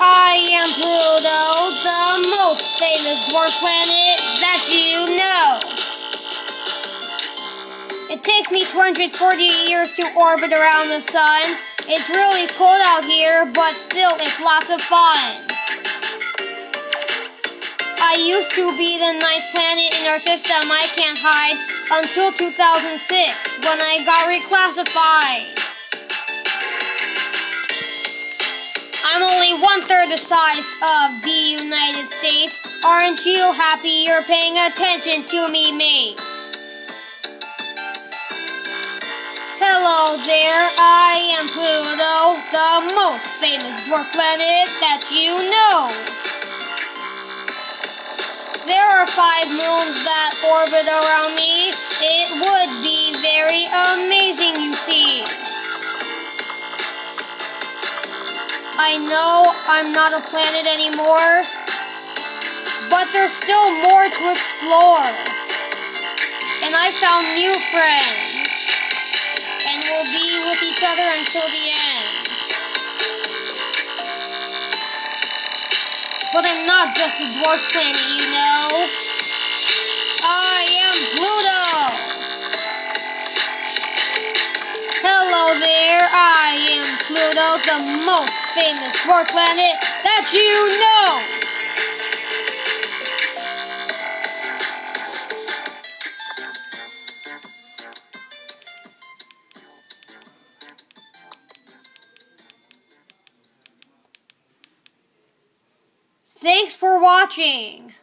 I am Pluto, the most famous dwarf planet that you know. It takes me 240 years to orbit around the sun. It's really cold out here, but still it's lots of fun. I used to be the ninth planet in our system I can't hide until 2006 when I got reclassified. One third the size of the United States. Aren't you happy you're paying attention to me, mates? Hello there, I am Pluto, the most famous dwarf planet that you know. There are five moons that orbit around me. It would be very amazing, you see. I know I'm not a planet anymore, but there's still more to explore. And I found new friends and we'll be with each other until the end. But I'm not just a dwarf planet, you know. I am Pluto! Hello there, I am Pluto, the most famous dwarf planet that you know! Thanks for watching!